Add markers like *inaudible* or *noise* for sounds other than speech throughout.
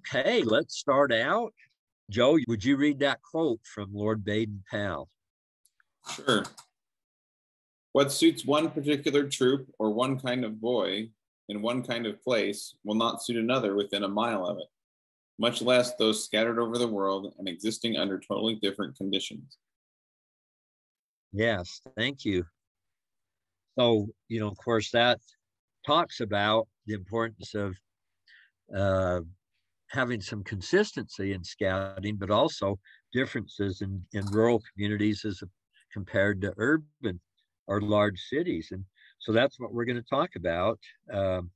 Okay, let's start out. Joe, would you read that quote from Lord Baden Powell? Sure. What suits one particular troop or one kind of boy in one kind of place will not suit another within a mile of it, much less those scattered over the world and existing under totally different conditions. Yes, thank you. So, you know, of course, that talks about the importance of uh, having some consistency in scouting, but also differences in, in rural communities as compared to urban or large cities. And so that's what we're going to talk about. Um,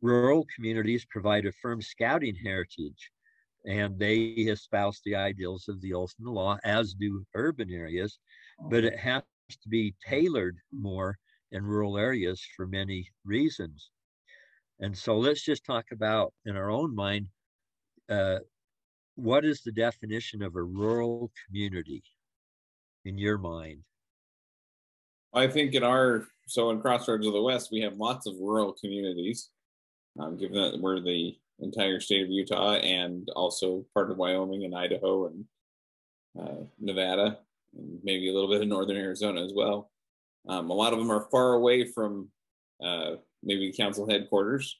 rural communities provide a firm scouting heritage and they espouse the ideals of the and law, as do urban areas, but it has to be tailored more in rural areas for many reasons. And so let's just talk about in our own mind uh, what is the definition of a rural community in your mind? I think in our so in Crossroads of the West, we have lots of rural communities. Um, given that we're the entire state of Utah and also part of Wyoming and Idaho and uh, Nevada, and maybe a little bit of northern Arizona as well. Um, a lot of them are far away from uh, maybe the council headquarters,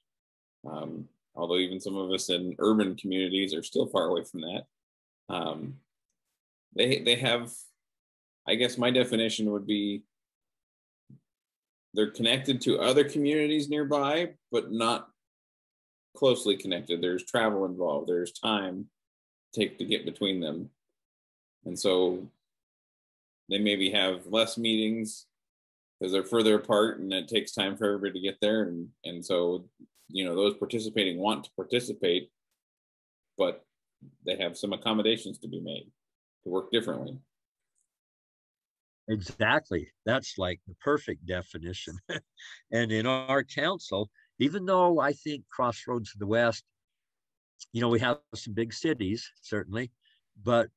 um, although even some of us in urban communities are still far away from that. Um, they they have, I guess my definition would be they're connected to other communities nearby, but not closely connected. There's travel involved. There's time take to get between them, and so they maybe have less meetings because they're further apart and it takes time for everybody to get there. And and so you know those participating want to participate but they have some accommodations to be made to work differently. Exactly. That's like the perfect definition. *laughs* And in our council even though i think crossroads of the west you know we have some big cities certainly but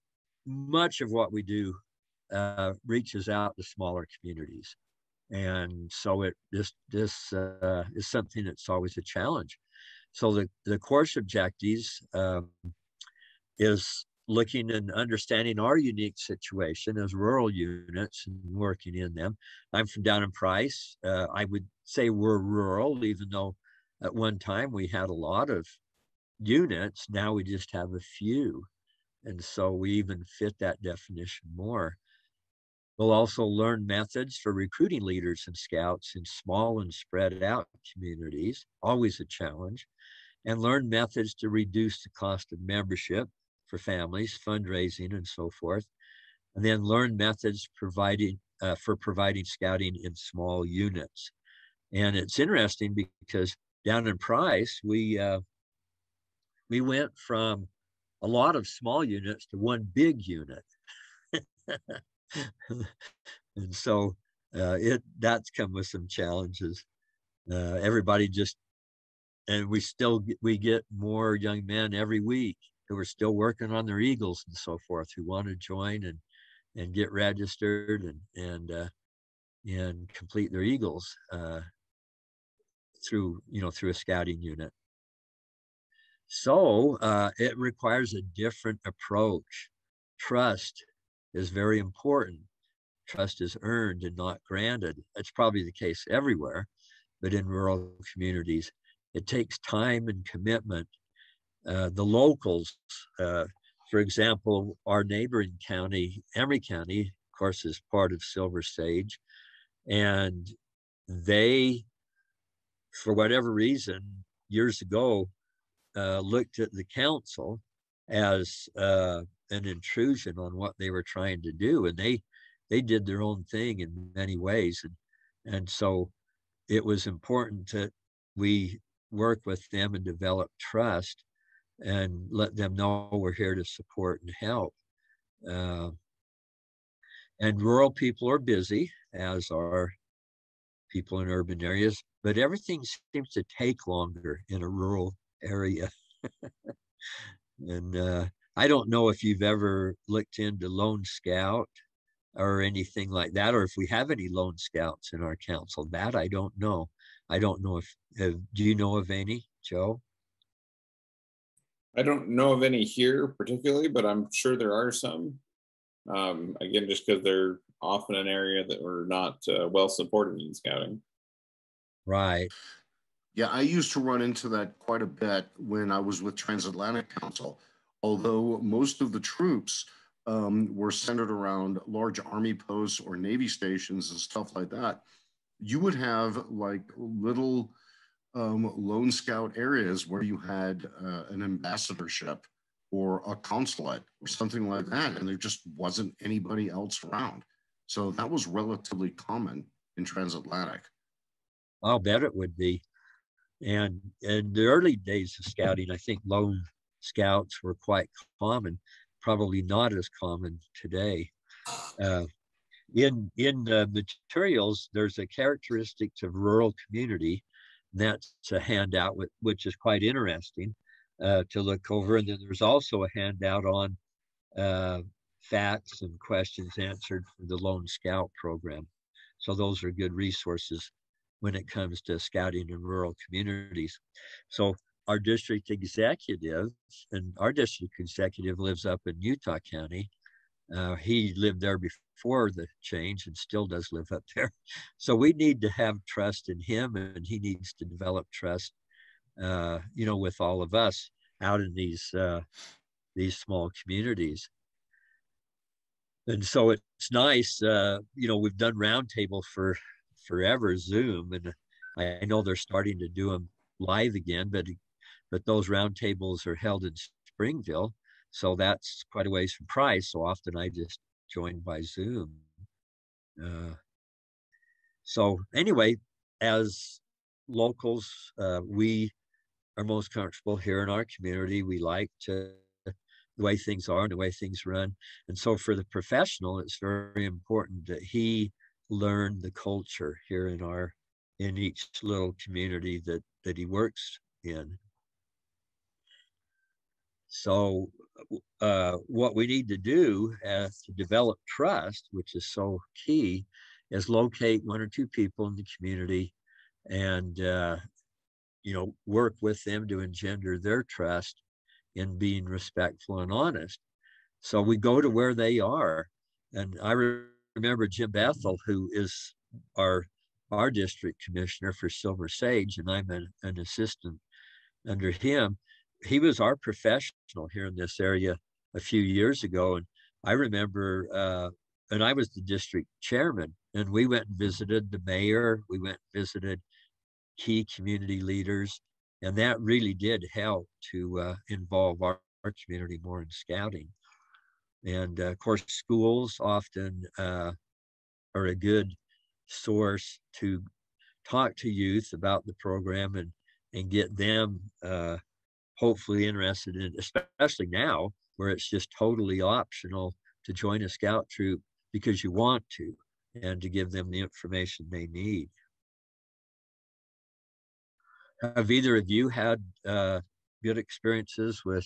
much of what we do uh, reaches out to smaller communities and so it this this uh, is something that's always a challenge. So the the course objectives um, is looking and understanding our unique situation as rural units and working in them. I'm from down in Price. Uh, I would say we're rural, even though at one time we had a lot of units. Now we just have a few. And so we even fit that definition more. We'll also learn methods for recruiting leaders and scouts in small and spread out communities, always a challenge, and learn methods to reduce the cost of membership for families, fundraising, and so forth. And then learn methods providing uh, for providing scouting in small units. And it's interesting because down in Price, we uh, we went from a lot of small units to one big unit. *laughs* *laughs* and so uh, it that's come with some challenges. Uh, everybody just and we still we get more young men every week who are still working on their eagles and so forth who want to join and and get registered and and uh, and complete their eagles uh, through you know through a scouting unit. So uh, it requires a different approach. Trust is very important. Trust is earned and not granted. That's probably the case everywhere, but in rural communities, it takes time and commitment. Uh, the locals, uh, for example, our neighboring county, Emery County, of course, is part of Silver Sage, and they, for whatever reason, years ago, uh, looked at the council as uh, an intrusion on what they were trying to do and they they did their own thing in many ways and and so it was important that we work with them and develop trust and let them know we're here to support and help. Uh, and rural people are busy as are people in urban areas but everything seems to take longer in a rural area. *laughs* And uh, I don't know if you've ever looked into Lone Scout or anything like that, or if we have any Lone Scouts in our council. That I don't know. I don't know if, if do you know of any, Joe? I don't know of any here particularly, but I'm sure there are some. Um, again, just because they're often an area that we're not uh, well supported in scouting. Right. Yeah, I used to run into that quite a bit when I was with Transatlantic Council. Although most of the troops um, were centered around large army posts or navy stations and stuff like that, you would have like little um, lone scout areas where you had uh, an ambassadorship or a consulate or something like that, and there just wasn't anybody else around. So that was relatively common in transatlantic. I'll bet it would be. And in the early days of scouting, I think lone scouts were quite common, probably not as common today. Uh, in in the materials, there's a characteristics of rural community. that's a handout with, which is quite interesting uh, to look over. And then there's also a handout on uh, facts and questions answered for the Lone Scout program. So those are good resources when it comes to scouting in rural communities. So our district executive and our district executive lives up in Utah County. Uh, he lived there before the change and still does live up there. *laughs* So we need to have trust in him and he needs to develop trust, uh, you know, with all of us out in these, uh, these small communities. And so it's nice, uh, you know, we've done roundtable for forever Zoom, and I know they're starting to do them live again, but but those roundtables are held in Springville, so that's quite a ways from Price. So often I just join by Zoom. Uh, so anyway, as locals, uh, we are most comfortable here in our community. We like to the way things are and the way things run. And so for the professional, it's very important that he learn the culture here in our in each little community that that he works in so uh, what we need to do uh, to develop trust which is so key is locate one or two people in the community and uh, you know work with them to engender their trust in being respectful and honest so we go to where they are and i remember Jim Bethel, who is our our district commissioner for Silver Sage, and I'm an, an assistant under him. He was our professional here in this area a few years ago, and I remember, uh, and I was the district chairman, and we went and visited the mayor. We went and visited key community leaders, and that really did help to uh, involve our, our community more in scouting. And uh, of course, schools often uh, are a good source to talk to youth about the program and and get them uh, hopefully interested in, especially now where it's just totally optional to join a scout troop because you want to, and to give them the information they need. Have either of you had uh, good experiences with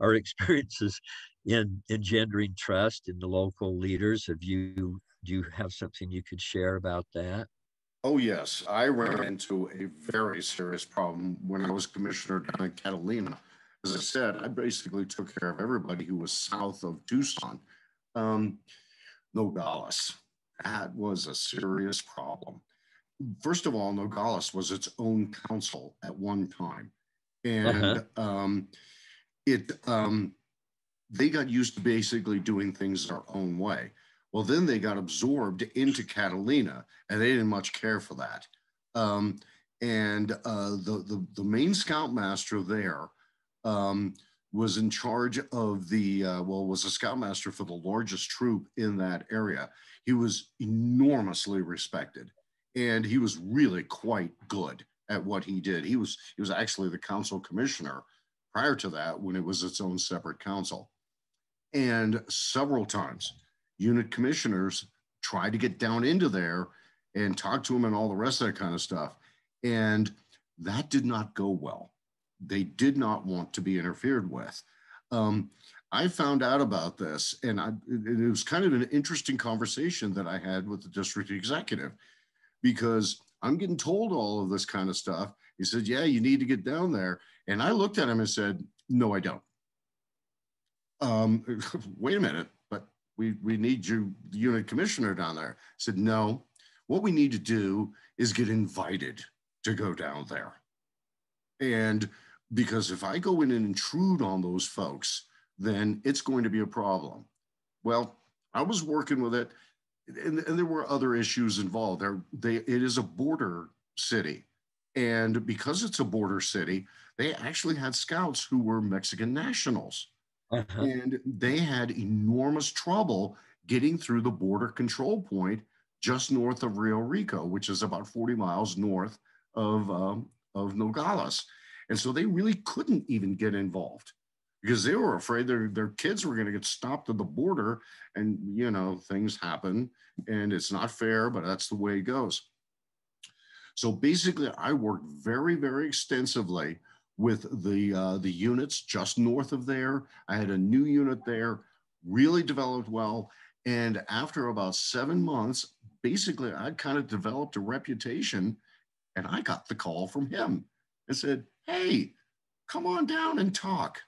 our *laughs* experiences in engendering trust in the local leaders. Have you do you have something you could share about that? Oh yes, I ran into a very serious problem when I was commissioner down in Catalina. As I said, I basically took care of everybody who was south of Tucson. Um, Nogales, that was a serious problem. First of all, Nogales was its own council at one time, and uh-huh. um, it um, they got used to basically doing things their own way. Well, then they got absorbed into Catalina, and they didn't much care for that. Um, and uh, the, the, the main scoutmaster there um, was in charge of the uh, well, was a scoutmaster for the largest troop in that area. He was enormously respected, and he was really quite good at what he did. He was he was actually the council commissioner prior to that when it was its own separate council. And several times, unit commissioners tried to get down into there and talk to him and all the rest of that kind of stuff. And that did not go well. They did not want to be interfered with. Um, I found out about this, and I, it was kind of an interesting conversation that I had with the district executive because I'm getting told all of this kind of stuff. He said, Yeah, you need to get down there. And I looked at him and said, no, I don't. Um, *laughs* wait a minute, we, we need your unit commissioner down there. I said, no, what we need to do is get invited to go down there. And because if I go in and intrude on those folks, then it's going to be a problem. Well, I was working with it, and, and there were other issues involved. There, they, it is a border city, and because it's a border city, they actually had scouts who were Mexican nationals, uh-huh. and they had enormous trouble getting through the border control point just north of Rio Rico, which is about 40 miles north of um, of Nogales. And so they really couldn't even get involved because they were afraid their, their kids were going to get stopped at the border and, you know, things happen and it's not fair, but that's the way it goes. So basically, I worked very, very extensively with the uh, the units just north of there. I had a new unit there, really developed well. And after about seven months, basically, I'd kind of developed a reputation and I got the call from him and said, Hey, come on down and talk.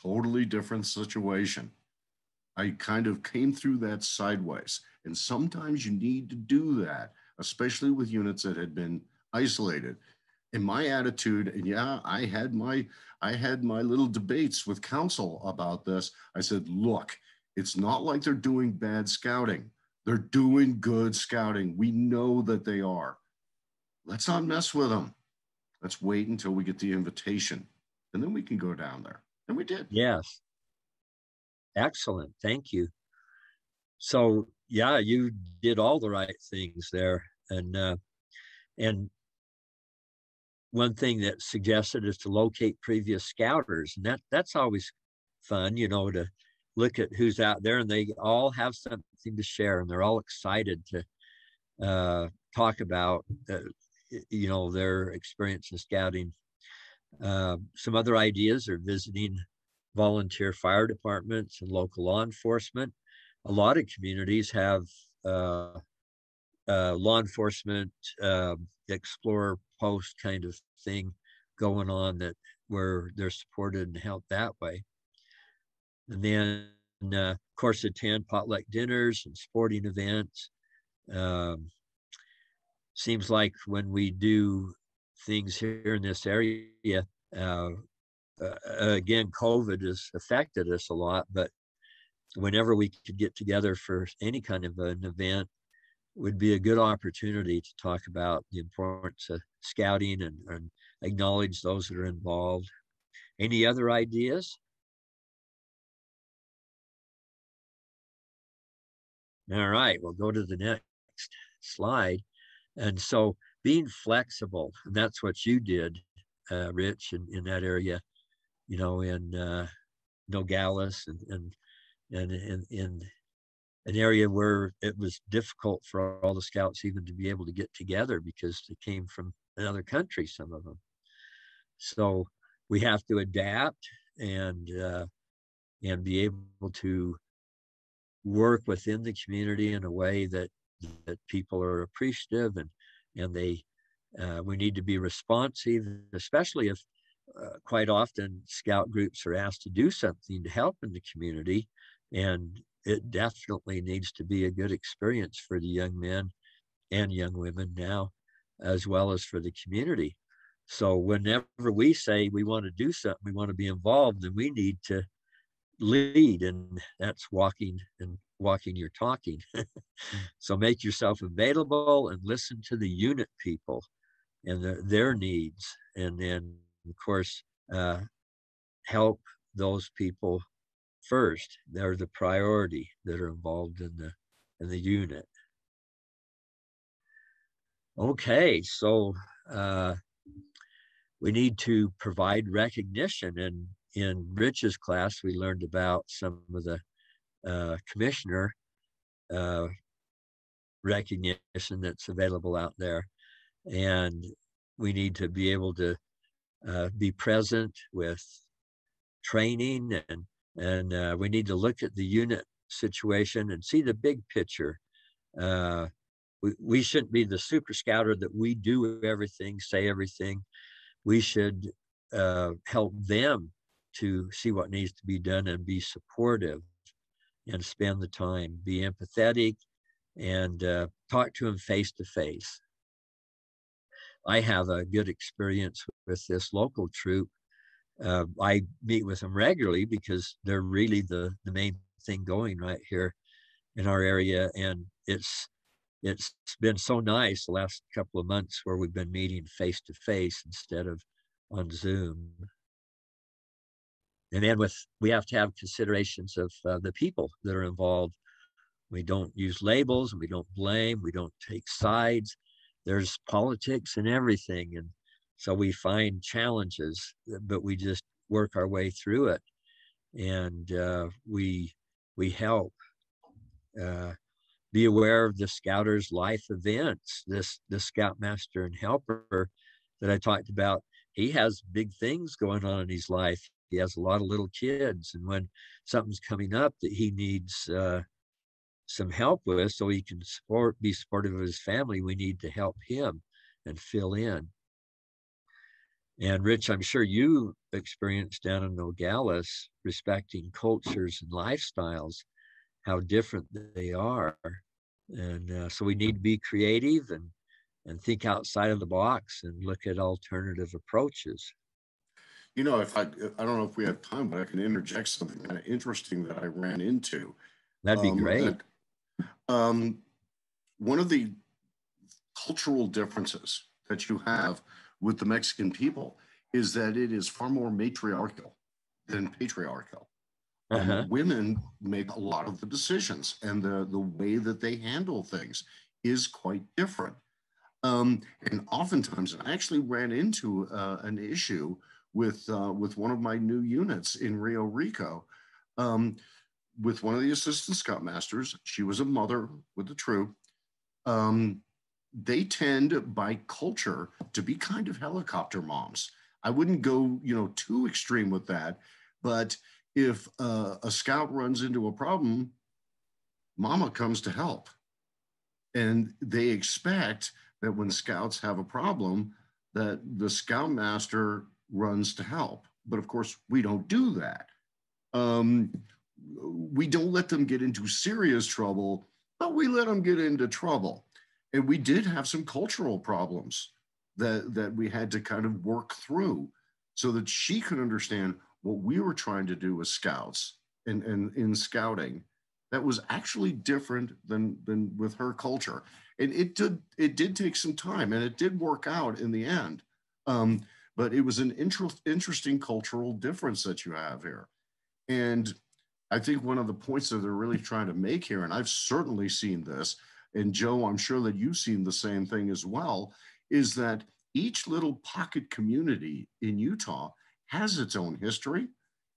Totally different situation. I kind of came through that sideways. And sometimes you need to do that, especially with units that had been isolated. In my attitude, and yeah, I had my I had my little debates with council about this. I said, look, it's not like they're doing bad scouting. They're doing good scouting. We know that they are. Let's not mess with them. Let's wait until we get the invitation and then we can go down there. And we did. Yes. Excellent. Thank you. So, yeah, you did all the right things there. And, uh, and one thing that suggested is to locate previous scouters. And that, that's always fun, you know, to look at who's out there and they all have something to share and they're all excited to uh, talk about uh, you know their experience in scouting. Uh, some other ideas are visiting volunteer fire departments and local law enforcement. A lot of communities have uh, uh, law enforcement um, explorer post kind of thing going on that where they're supported and helped that way. And then, uh, of course, attend potluck dinners and sporting events. Um, seems like when we do things here in this area, uh, uh, again, COVID has affected us a lot, but whenever we could get together for any kind of an event, would be a good opportunity to talk about the importance of scouting and, and acknowledge those that are involved. Any other ideas? All right, we'll go to the next slide. And so being flexible, and that's what you did, uh, Rich, in, in that area, you know, in uh, Nogales and, and, and in, in an area where it was difficult for all the scouts even to be able to get together because they came from another country, some of them. So we have to adapt and uh, and be able to work within the community in a way that that people are appreciative and and they uh, we need to be responsive, especially if uh, quite often scout groups are asked to do something to help in the community, and it definitely needs to be a good experience for the young men and young women now, as well as for the community. So whenever we say we want to do something, we want to be involved, then we need to lead, and that's walking and walking you're talking *laughs* so make yourself available and listen to the unit people and the, their needs and then of course uh, help those people first they're the priority that are involved in the in the unit okay so uh, we need to provide recognition and in rich's class we learned about some of the uh, commissioner uh, recognition that's available out there. And we need to be able to uh, be present with training and and uh, we need to look at the unit situation and see the big picture. Uh, we, we shouldn't be the super scouter that we do everything, say everything. We should uh, help them to see what needs to be done and be supportive and spend the time, be empathetic, and uh, talk to them face to face. I have a good experience with this local troop. Uh, I meet with them regularly because they're really the, the main thing going right here in our area. And it's it's been so nice the last couple of months where we've been meeting face to face instead of on Zoom. And then with we have to have considerations of uh, the people that are involved. We don't use labels, we don't blame, we don't take sides. There's politics and everything, and so we find challenges, but we just work our way through it, and uh, we we help. Uh, be aware of the scouter's life events. This the scoutmaster and helper that I talked about, he has big things going on in his life. He has a lot of little kids, and when something's coming up that he needs uh, some help with, so he can support, be supportive of his family, we need to help him and fill in. And Rich, I'm sure you experienced down in Nogales respecting cultures and lifestyles how different they are. And uh, so we need to be creative and, and think outside of the box and look at alternative approaches. You know, if I, I don't know if we have time, but I can interject something kind of interesting that I ran into. That'd be um, great. That, um, one of the cultural differences that you have with the Mexican people is that it is far more matriarchal than patriarchal. Uh-huh. women make a lot of the decisions, and the, the way that they handle things is quite different. Um, and oftentimes, I actually ran into uh, an issue with uh, with one of my new units in Rio Rico. Um, with one of the assistant scoutmasters, she was a mother with the troop. Um, they tend, by culture, to be kind of helicopter moms. I wouldn't go, you know, too extreme with that, but if uh, a scout runs into a problem, mama comes to help. And they expect that when scouts have a problem, that the scoutmaster runs to help. But of course, we don't do that. Um, we don't let them get into serious trouble, but we let them get into trouble. And we did have some cultural problems that, that we had to kind of work through so that she could understand what we were trying to do as scouts and, and in scouting that was actually different than than with her culture. And it did it did take some time and it did work out in the end. Um, but it was an inter- interesting cultural difference that you have here. And i think one of the points that they're really trying to make here and i've certainly seen this and joe i'm sure that you've seen the same thing as well is that each little pocket community in utah has its own history,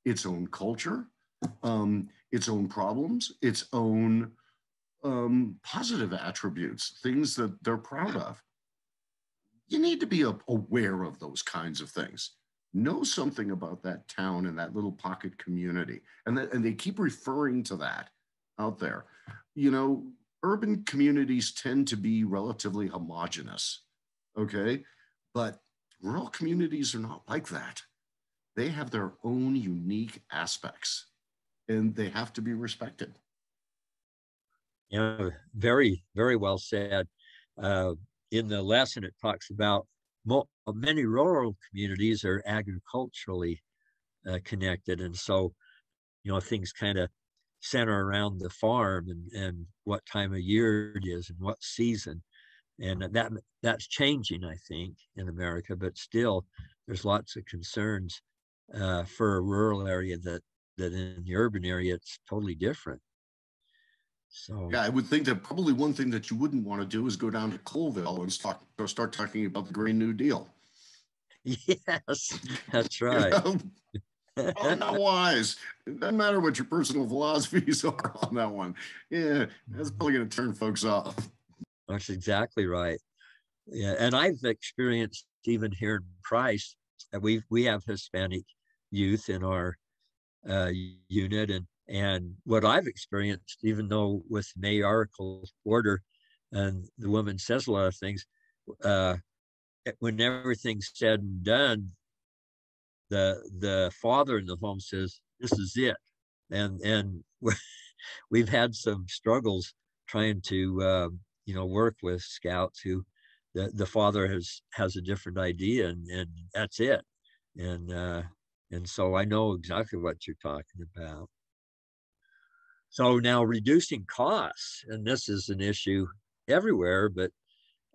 its own culture, um, its own problems, its own um, positive attributes, things that they're proud of. You need to be aware of those kinds of things. Know something about that town and that little pocket community. And, that, and they keep referring to that out there. You know, urban communities tend to be relatively homogenous, okay? But rural communities are not like that they have their own unique aspects and they have to be respected. Yeah, very, very well said. Uh, in the lesson, it talks about mo- many rural communities are agriculturally uh, connected. And so, you know, things kind of center around the farm and, and what time of year it is and what season. And that that's changing, I think, in America, but still there's lots of concerns uh, for a rural area that that in the urban area it's totally different. So yeah, I would think that probably one thing that you wouldn't want to do is go down to Colville and start start talking about the Green New Deal. *laughs* Yes, that's *laughs* right. you know? Oh, not wise. It doesn't matter what your personal philosophies *laughs* are on that one. Yeah, that's probably going to turn folks off. That's exactly right. Yeah, and I've experienced even here in Price that we we have Hispanic youth in our uh, unit, and and what I've experienced, even though with mayoral order, and the woman says a lot of things, uh, when everything's said and done, the the father in the home says this is it. And and *laughs* we've had some struggles trying to uh, you know work with scouts who the, the father has has a different idea and and that's it. And uh and so i know exactly what you're talking about. So now reducing costs and this is an issue everywhere but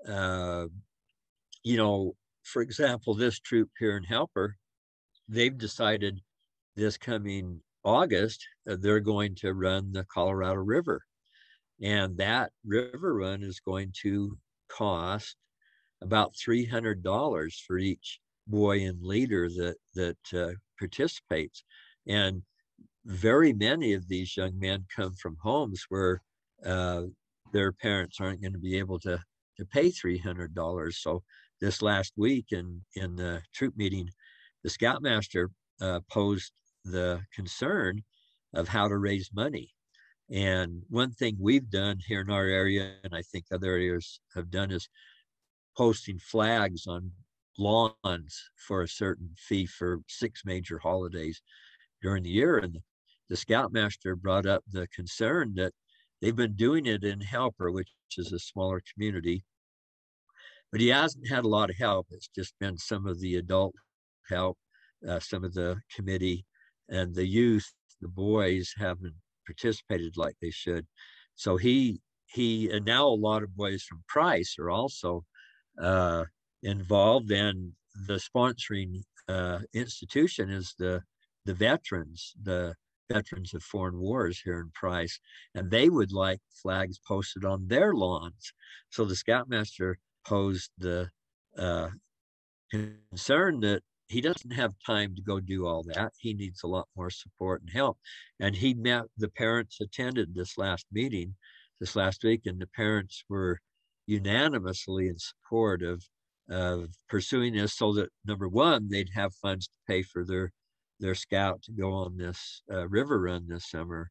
uh you know for example this troop here in helper they've decided this coming August, they're going to run the Colorado River. And that river run is going to cost about $300 for each boy and leader that, that uh, participates. And very many of these young men come from homes where uh, their parents aren't going to be able to, to pay $300. So this last week in, in the troop meeting, the Scoutmaster uh, posed the concern of how to raise money. And one thing we've done here in our area, and I think other areas have done, is posting flags on lawns for a certain fee for six major holidays during the year. And the Scoutmaster brought up the concern that they've been doing it in Helper, which is a smaller community, but he hasn't had a lot of help. It's just been some of the adult help, uh, some of the committee, and the youth, the boys haven't participated like they should. So he he and now a lot of boys from Price are also uh, involved, and the sponsoring uh, institution is the the veterans, the veterans of foreign wars here in Price, and they would like flags posted on their lawns. So the Scoutmaster posed the uh, concern that he doesn't have time to go do all that. He needs a lot more support and help. And he met the parents attended this last meeting this last week, and the parents were unanimously in support of of pursuing this so that number one they'd have funds to pay for their their scout to go on this uh, river run this summer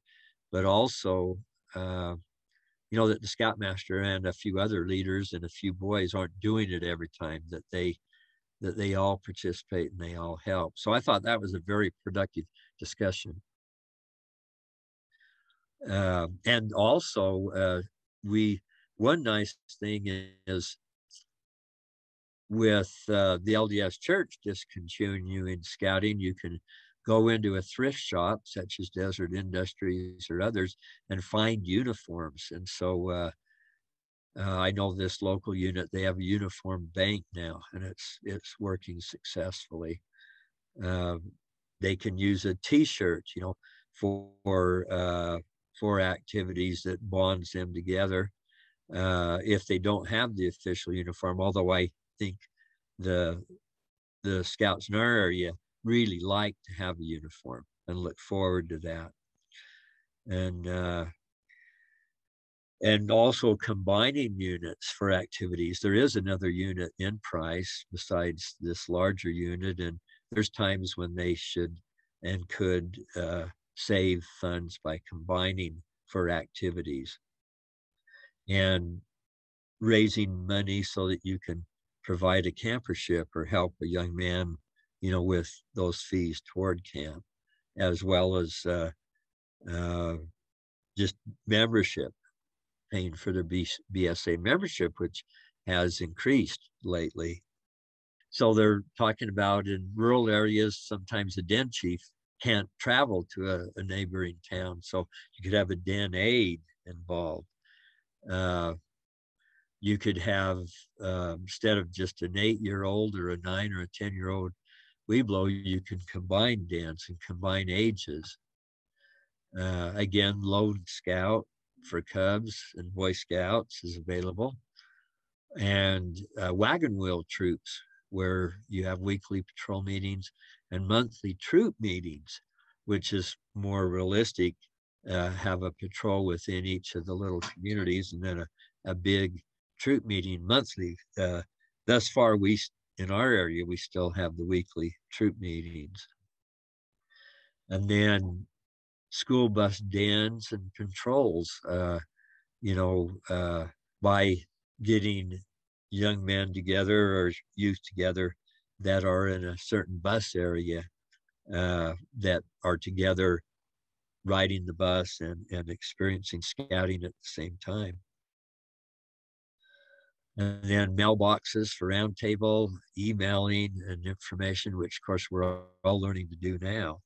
but also uh, you know that the scoutmaster and a few other leaders and a few boys aren't doing it every time that they that they all participate and they all help. So I thought that was a very productive discussion. Uh, and also, uh, we one nice thing is with uh, the LDS Church discontinuing scouting, you can go into a thrift shop such as Deseret Industries or others and find uniforms. And so uh, I know this local unit; they have a uniform bank now, and it's it's working successfully. Uh, they can use a T-shirt, you know, for uh, for activities that bonds them together. Uh, if they don't have the official uniform, although I think the the scouts in our area really like to have a uniform and look forward to that. And uh, and also combining units for activities. There is another unit in price besides this larger unit, and there's times when they should and could uh, save funds by combining for activities and raising money so that you can provide a campership or help a young man, you know, with those fees toward camp, as well as uh, uh, just membership paying for their BSA membership, which has increased lately. So they're talking about in rural areas, sometimes a den chief can't travel to a, a neighboring town. So you could have a den aide involved. Uh, you could have, uh, instead of just an eight year old or a nine or a 10 year old Webelo, you can combine dens and combine ages. Uh, again, Lone Scout for Cubs and Boy Scouts is available, and uh, wagon wheel troops, where you have weekly patrol meetings and monthly troop meetings, which is more realistic. Uh, have a patrol within each of the little communities, and then a, a big troop meeting monthly. Uh, thus far, we in our area we still have the weekly troop meetings, and then school bus dens and controls, uh, you know, uh, by getting young men together or youth together that are in a certain bus area uh, that are together riding the bus and, and experiencing scouting at the same time. And then mailboxes for roundtable, emailing and information, which of course we're all learning to do now.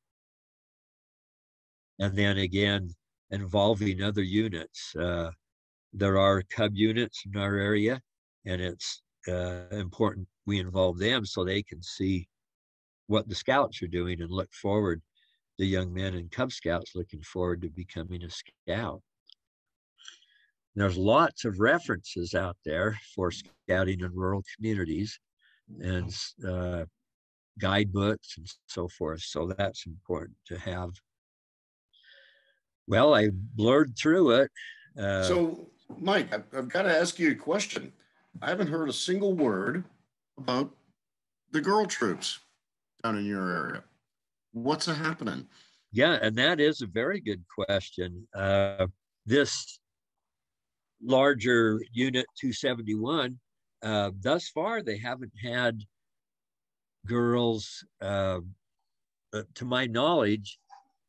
And then again, involving other units. Uh, there are cub units in our area, and it's uh, important we involve them so they can see what the scouts are doing and look forward the young men and cub scouts looking forward to becoming a scout there's lots of references out there for scouting in rural communities and uh, guidebooks and so forth so that's important to have well i blurred through it uh, so mike I've, I've got to ask you a question I haven't heard a single word about the girl troops down in your area. What's happening? Yeah, and that is a very good question. Uh, this larger unit 271, uh, thus far, they haven't had girls, uh, uh, to my knowledge,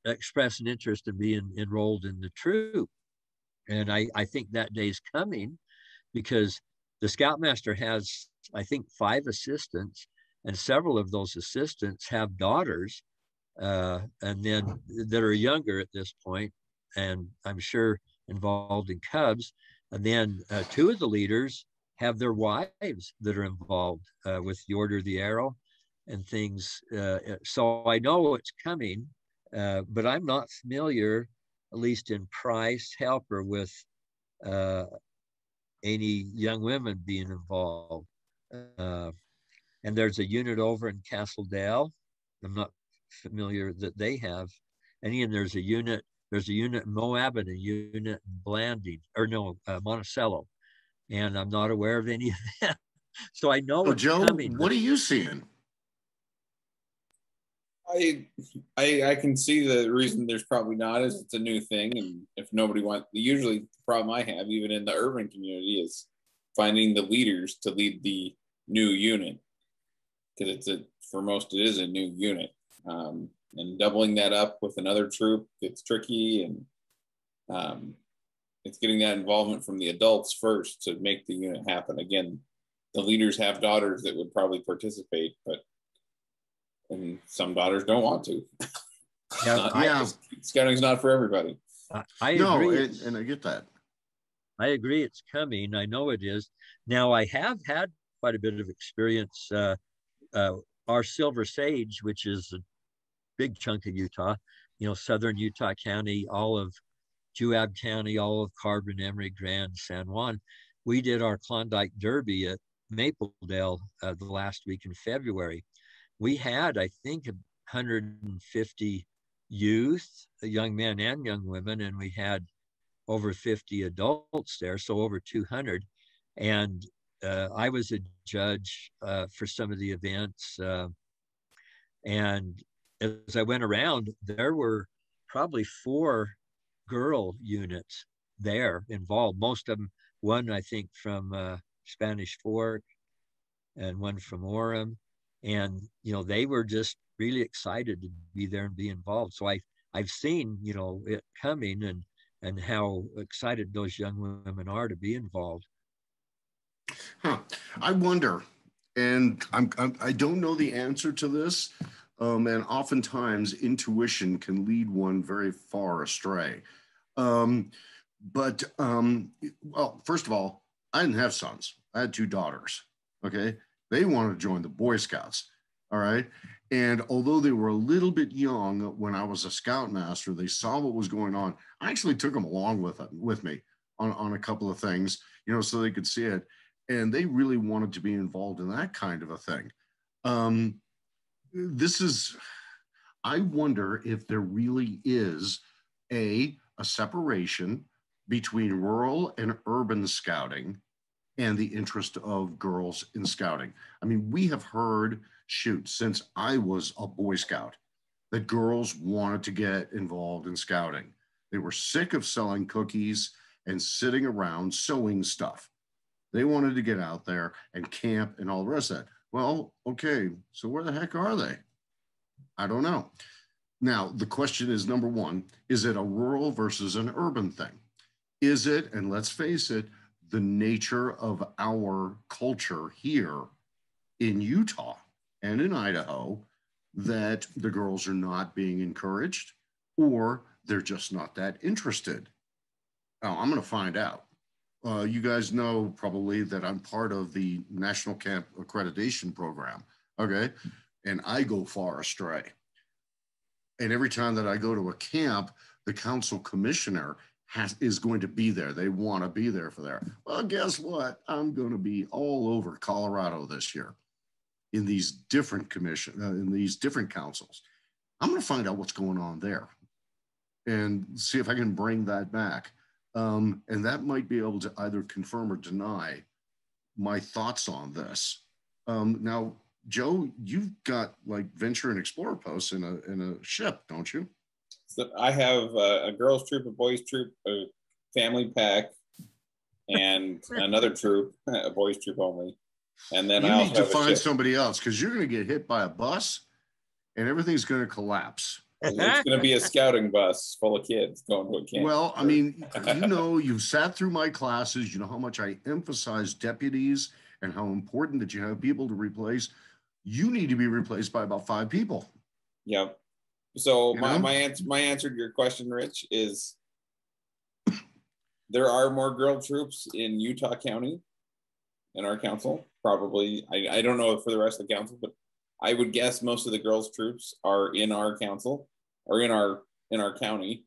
express an interest in being enrolled in the troop. And I, I think that day's coming because the Scoutmaster has, I think, five assistants, and several of those assistants have daughters, uh, and then that are younger at this point, and I'm sure involved in Cubs. And then uh, two of the leaders have their wives that are involved uh, with the Order of the Arrow and things. Uh, so I know it's coming, uh, but I'm not familiar, at least in Price Helper, with uh, any young women being involved. Uh, and there's a unit over in Castle Dale. I'm not familiar that they have any, and there's a unit. There's a unit in Moab and a unit in Blanding, or no, uh, Monticello, and I'm not aware of any of them. *laughs* so I know. Oh, Joe, coming, what are you seeing? I, I I can see the reason there's probably not is it's a new thing, and if nobody wants, usually the problem I have, even in the urban community, is finding the leaders to lead the new unit because it's a for most it is a new unit, um, and doubling that up with another troop it's tricky, and um, it's getting that involvement from the adults first to make the unit happen. Again, the leaders have daughters that would probably participate, but and some daughters don't want to. Yeah, not, yeah. scouting's not for everybody. I, I no, agree. And, and I get that. I agree. It's coming. I know it is. Now I have had quite a bit of experience. Uh, uh, our Silver Sage, which is a big chunk of Utah, you know, southern Utah County, all of Juab County, all of Carbon, Emery, Grand, San Juan. We did our Klondike Derby at Maple Dell uh, the last week in February we had, I think, 150 youth, young men and young women, and we had over 50 adults there, so over 200. And uh, I was a judge uh, for some of the events. Uh, and as I went around, there were probably four girl units there involved. Most of them, one I think from uh, Spanish Fork, and one from Orem, and you know they were just really excited to be there and be involved. So i i've seen you know it coming and and how excited those young women are to be involved. Huh. I wonder and i'm, I'm i do not know the answer to this um, and oftentimes intuition can lead one very far astray. Um, but um, well first of all i didn't have sons. I had two daughters okay they wanted to join the Boy Scouts. All right. And although they were a little bit young when I was a scoutmaster, they saw what was going on. I actually took them along with it, with me on, on a couple of things, you know, so they could see it. And they really wanted to be involved in that kind of a thing. Um, this is, I wonder if there really is a, a separation between rural and urban scouting and the interest of girls in scouting. I mean, we have heard, shoot, since I was a Boy Scout, that girls wanted to get involved in scouting. They were sick of selling cookies and sitting around sewing stuff. They wanted to get out there and camp and all the rest of that. Well, okay, so where the heck are they? I don't know. Now, the question is number one, is it a rural versus an urban thing? Is it, and let's face it, the nature of our culture here in Utah and in Idaho that the girls are not being encouraged or they're just not that interested? Oh, I'm going to find out. Uh, you guys know probably that I'm part of the National Camp Accreditation Program. Okay. And I go far astray. And every time that I go to a camp, the council commissioner has, is going to be there. They want to be there for there. Well, guess what? I'm going to be all over Colorado this year in these different commission, uh, in these different councils. I'm going to find out what's going on there and see if I can bring that back. Um, and that might be able to either confirm or deny my thoughts on this. Um, now, Joe, you've got like venture and explorer posts in a in a ship, don't you? So I have a, a girls troop, a boys troop, a family pack, and *laughs* another troop, a boys troop only. And then you I need to find somebody else because you're going to get hit by a bus, and everything's going to collapse. it's going to be a *laughs* scouting bus full of kids going to a camp. Well, I mean, *laughs* you know, you've sat through my classes. You know how much I emphasize deputies and how important that you have people to replace you need to be replaced by about five people. Yep. So my, my answer my answer to your question, Rich, is *coughs* there are more girl troops in Utah County in our council. Probably I, I don't know for the rest of the council, but I would guess most of the girls troops are in our council or in our in our county,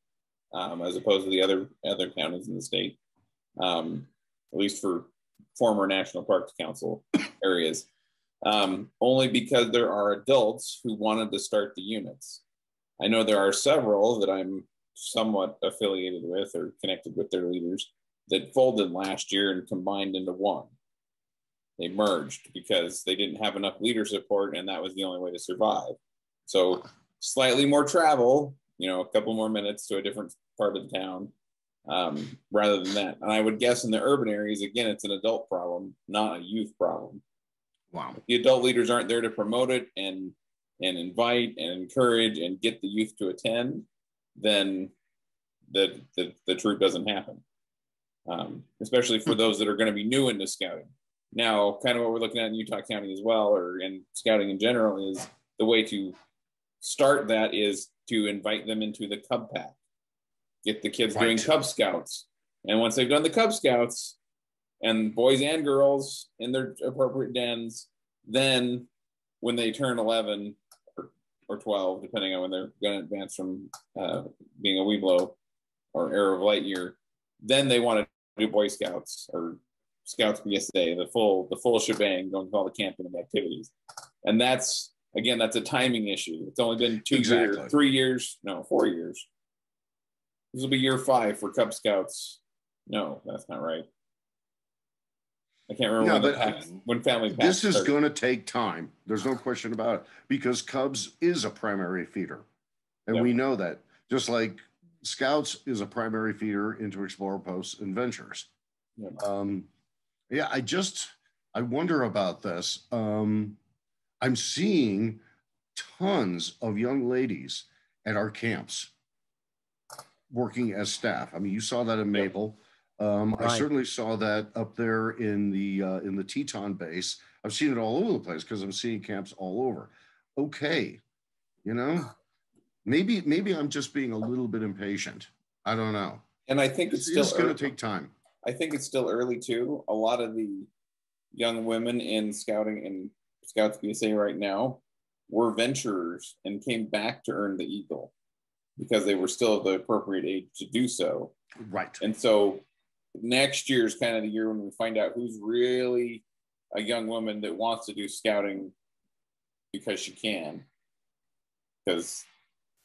um, as opposed to the other other counties in the state. Um, at least for former National Parks Council *coughs* areas um, only because there are adults who wanted to start the units. I know there are several that I'm somewhat affiliated with or connected with their leaders that folded last year and combined into one. They merged because they didn't have enough leader support and that was the only way to survive. So, slightly more travel, you know, a couple more minutes to a different part of the town um, rather than that. And I would guess in the urban areas, again, it's an adult problem, not a youth problem. Wow. the adult leaders aren't there to promote it and and invite and encourage and get the youth to attend, then the the, the troop doesn't happen. Um, especially for those that are going to be new into scouting. Now, kind of what we're looking at in Utah County as well, or in scouting in general, is the way to start that is to invite them into the Cub Pack, get the kids right. doing Cub Scouts, and once they've done the Cub Scouts, and boys and girls in their appropriate dens. Then, when they turn 11 or, or 12, depending on when they're going to advance from uh, being a Webelo or Arrow of Light year, then they want to do Boy Scouts or Scouts BSA, the full the full shebang, going to all the camping and activities. And that's again, that's a timing issue. It's only been two exactly. years, three years, no, four years. This will be year five for Cub Scouts. No, that's not right. I can't remember yeah, when, but, when family. This is going to take time. There's no question about it because Cubs is a primary feeder, and yep. we know that. Just like Scouts is a primary feeder into Explorer Posts and Ventures. Yep. Um, yeah, I just I wonder about this. Um, I'm seeing tons of young ladies at our camps working as staff. I mean, you saw that in Maple. Um, right. I certainly saw that up there in the uh, in the Teton base. I've seen it all over the place because I'm seeing camps all over. Okay, you know, maybe maybe I'm just being a little bit impatient. I don't know. And I think it's, it's still going to take time. I think it's still early too. A lot of the young women in scouting and Scouts BSA right now were venturers and came back to earn the Eagle because they were still of the appropriate age to do so. Right. And so next year is kind of the year when we find out who's really a young woman that wants to do scouting because she can, because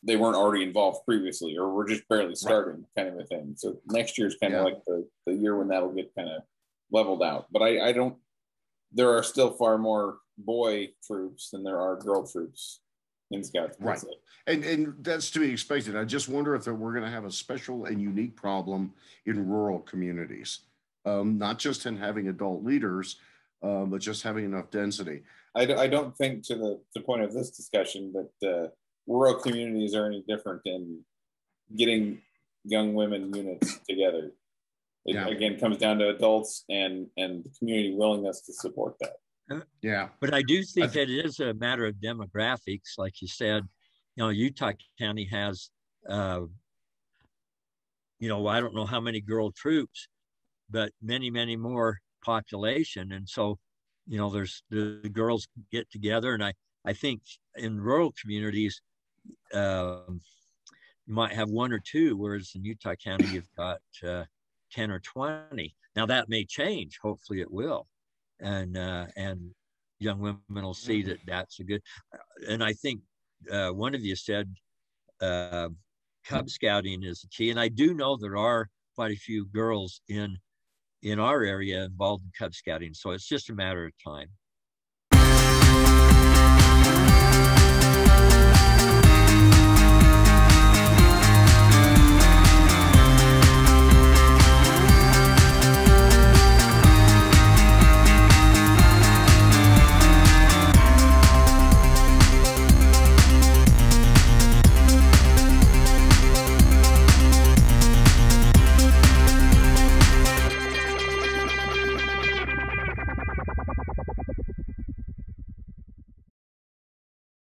they weren't already involved previously or we're just barely starting right. kind of a thing. So next year is kind yeah. of like the, the year when that'll get kind of leveled out. But I, I don't, there are still far more boy troops than there are girl troops in Scouts. Right. And, and that's to be expected. I just wonder if we're going to have a special and unique problem in rural communities, um, not just in having adult leaders, uh, but just having enough density. I, I don't think to the, the point of this discussion that uh, rural communities are any different in getting young women units *clears throat* together. It Yeah. again comes down to adults and and the community willingness to support that. Yeah. But I do think th- that it is a matter of demographics, like you said. You know, Utah County has, uh, you know, I don't know how many girl troops, but many, many more population, and so, you know, there's the, the girls get together, and I, I think in rural communities, um, you might have one or two, whereas in Utah County you've got uh, ten or twenty. Now that may change. Hopefully, it will, and uh, and young women will see that that's a good. And I think uh, one of you said uh, Cub Scouting is the key, and I do know there are quite a few girls in in our area involved in Cub Scouting, so it's just a matter of time.